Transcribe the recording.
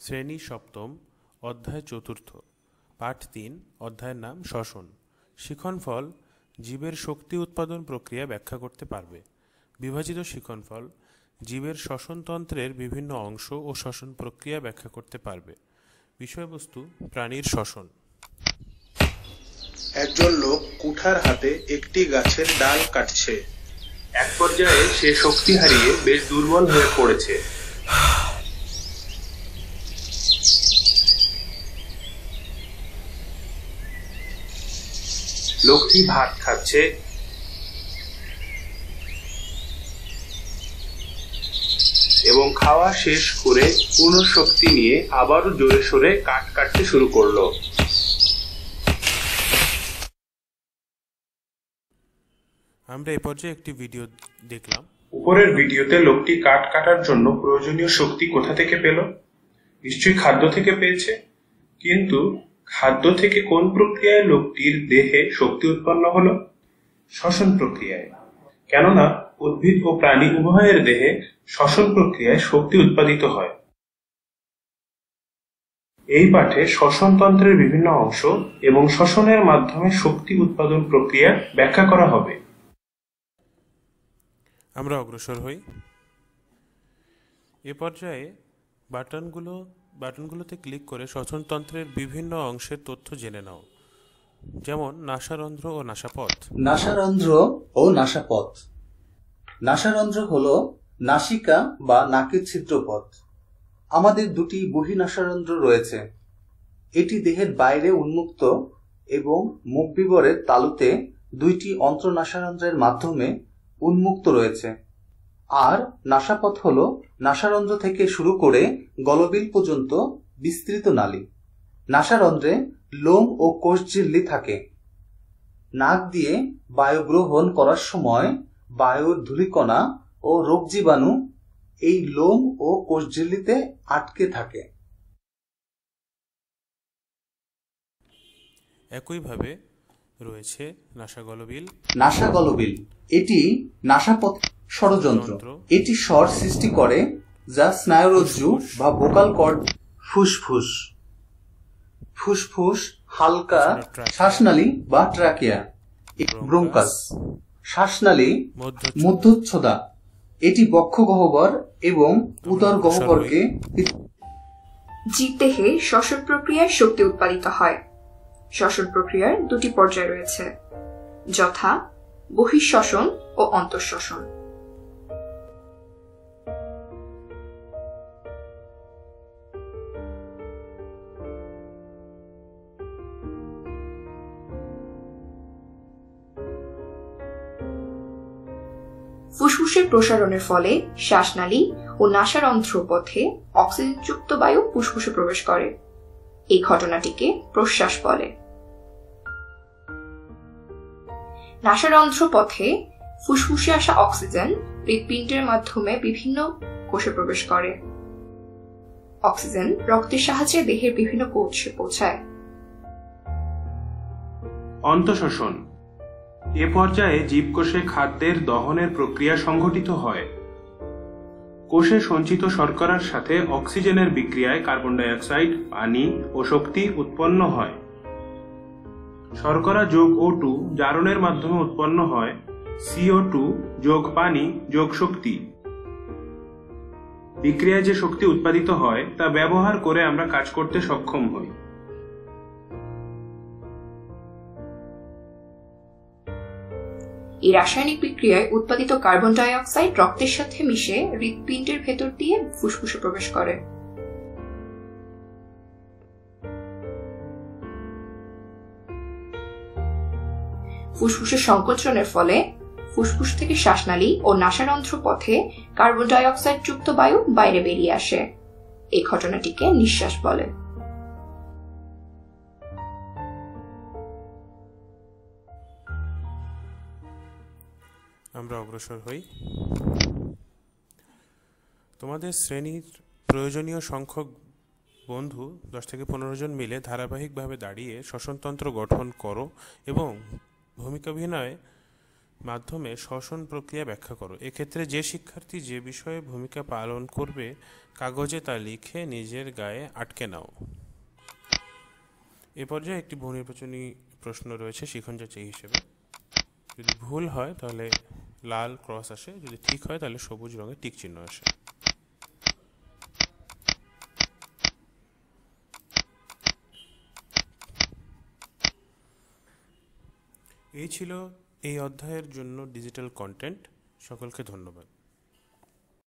শ্রেণি সপ্তম, অধ্যায় চতুর্থ, পাঠ তিন, অধ্যায়ের নাম শ্বসন শিখনফল জীবের শক্তি উৎপাদন প্রক্রিয়া ব্যাখ্যা করতে পারবে। বিভাজিত শিখনফল জীবের শ্বসনতন্ত্রের বিভিন্ন অংশ ও শ্বসন প্রক্রিয়া ব্যাখ্যা করতে পারবে। বিষয়বস্তু, প্রাণীর শ্বসন একজন লোক কুঠার হাতে একটি গাছের ডাল কাটছে। এক পর্যায়ে সে শক্তি হারিয়ে বেশ দুর্বল হয়ে পড়েছে। লোকটি ভাত খাচ্ছে। এবং খাওয়া শেষ করে পূর্ণ শক্তি নিয়ে আবারও জোরে সোরে কাঠ কাটতে শুরু করল। আমরা এই পর্যায়ে একটি ভিডিও দেখলাম। উপরের ভিডিওতে লোকটি কাঠ কাটার জন্য প্রয়োজনীয় শক্তি কোথা থেকে পেল? নিশ্চয়ই খাদ্য থেকে পেয়েছে। কিন্তু খাদ্য থেকে কোন প্রক্রিয়ায় লোকটির দেহে শক্তি উৎপন্ন হলো? শ্বসন প্রক্রিয়ায়। কেননা, উদ্ভিদ ও প্রাণী উভয়ের দেহে শ্বসন প্রক্রিয়ায় শক্তি উৎপাদিত হয়। এই পাঠে শ্বসনতন্ত্রের বিভিন্ন অংশ এবং শ্বসনের মাধ্যমে শক্তি উৎপাদন প্রক্রিয়া ব্যাখ্যা করা হবে। আমরা অগ্রসর হই। এ পর্যায়ে বাটনগুলো বাটনগুলোতে ক্লিক করে শ্বসনতন্ত্রের বিভিন্ন অংশের তথ্য জেনে নাও। যেমন, নাসারন্ধ্র ও নাসাপথ। নাসারন্ধ্র ও নাসাপথ। নাসারন্ধ্র হল নাসিকা বা নাকের ছিদ্রপথ। আমাদের দুটি বহিনাসারন্ধ্র রয়েছে। এটি দেহের বাইরে উন্মুক্ত এবং মুখ বিবরের তালুতে দুইটি অন্ত্রনাসারন্ধ্রের মাধ্যমে উন্মুক্ত রয়েছে। আর নাসাপথ হল নাসারন্ধ্র থেকে শুরু করে গলবিল পর্যন্ত বিস্তৃত নালী। নাসারন্ধ্রে লোম ও কোষঝিল্লি থাকে। নাক দিয়ে বায়ু গ্রহণ করার সময় বায়ুর ধূলিকণা ও রোগ জীবাণু এই লোম ও কোষঝিল্লিতে আটকে থাকে। একইভাবে রয়েছে নাসাগলবিল নাসা গলবিল এটি নাসাপথ ষড়যন্ত্র। এটি স্বর সৃষ্টি করে যা স্নায়ুরজ্জু বা ভোকাল কর্ড ফুসফুস। ফুসফুস হালকা শ্বাসনালী। বা ট্রাকিয়া। ব্রোঙ্কাস। শ্বাসনালী মধ্যচ্ছদা। এটি বক্ষ গহ্বর এবং উদর গহ্বরকে জীবদেহে শ্বসন প্রক্রিয়ায় শক্তি উৎপাদিত হয়। শ্বসন প্রক্রিয়ার দুটি পর্যায় রয়েছে। যথা বহিঃশ্বসন ও অন্তঃশ্বসন। ফুসফুসের প্রসারণের ফলে শ্বাসনালী ও নাসারন্ধ্র পথে অক্সিজেনযুক্ত বায়ু ফুসফুসে প্রবেশ করে। এই ঘটনাটিকে প্রশ্বাস বলে। নাসারন্ধ্র পথে ফুসফুসে আসা অক্সিজেন হৃৎপিণ্ডের মাধ্যমে বিভিন্ন কোষে প্রবেশ করে। অক্সিজেন রক্তের সাহায্যে দেহের বিভিন্ন কোষে পৌঁছায়। অন্তঃশ্বসন এ পর্যায়ে জীবকোষে খাদ্যের দহনের প্রক্রিয়া সংঘটিত হয়। কোষে সঞ্চিত শর্করার সাথে অক্সিজেনের বিক্রিয়ায় কার্বন ডাই অক্সাইড পানি ও শক্তি উৎপন্ন হয়। শর্করা যোগ ও টু জারণের মাধ্যমে উৎপন্ন হয়। সিও টু যোগ পানি, যোগ শক্তি। বিক্রিয়ায় যে শক্তি উৎপাদিত হয়, তা ব্যবহার করে আমরা কাজ করতে সক্ষম হই। এই রাসায়নিক বিক্রিয়ায় উৎপাদিত কার্বন ডাই অক্সাইড রক্তের সাথে মিশে হৃৎপিণ্ডের ভেতর দিয়ে ফুসফুসে প্রবেশ করে। ফুসফুসের সংকোচনের ফলে ফুসফুস থেকে শ্বাসনালী ও নাসারন্ধ্র পথে কার্বন ডাই অক্সাইড যুক্ত বায়ু বাইরে বেরিয়ে আসে। এই ঘটনাটিকে নিঃশ্বাস বলে। আমরা অগ্রসর হই। তোমাদের শ্রেণির প্রয়োজনীয় সংখ্যক বন্ধু দশ থেকে পনেরো জন মিলে ধারাবাহিকভাবে দাঁড়িয়ে শ্বসনতন্ত্র গঠন করো এবং ভূমিকাভিনয় মাধ্যমে শ্বসন প্রক্রিয়া ব্যাখ্যা করো। এক্ষেত্রে যে শিক্ষার্থী যে বিষয়ে ভূমিকা পালন করবে কাগজে তা লিখে নিজের গায়ে আটকে নাও। এ পর্যায়ে একটি বহু নির্বাচনী প্রশ্ন রয়েছে শিখন যাচাই হিসেবে। যদি ভুল হয় তাহলে লাল ক্রস আসে, যদি ঠিক হয় তাহলে সবুজ রঙের টিক চিহ্ন আসে। এই ছিল এই অধ্যায়ের জন্য ডিজিটাল কন্টেন্ট সকলকে ধন্যবাদ।